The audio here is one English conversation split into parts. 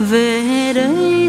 về đây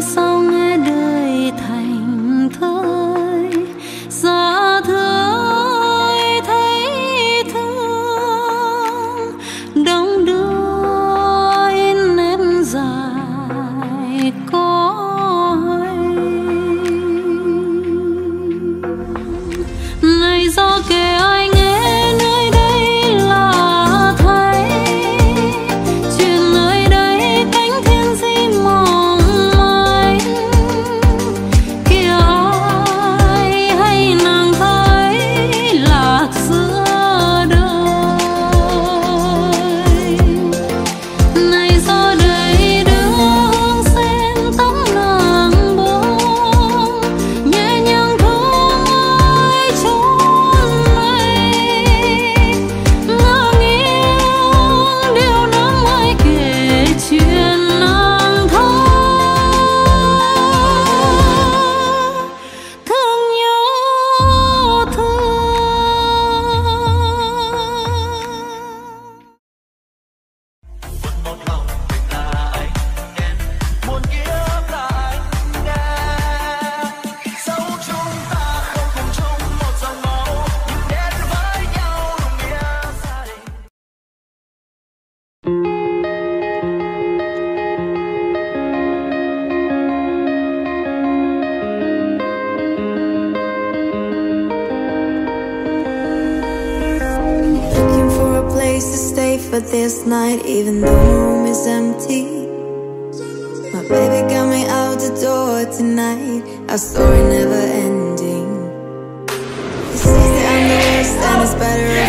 for this night Even though the room is empty. My baby got me out the door tonight. Our story never ending. This is the end of the and it's better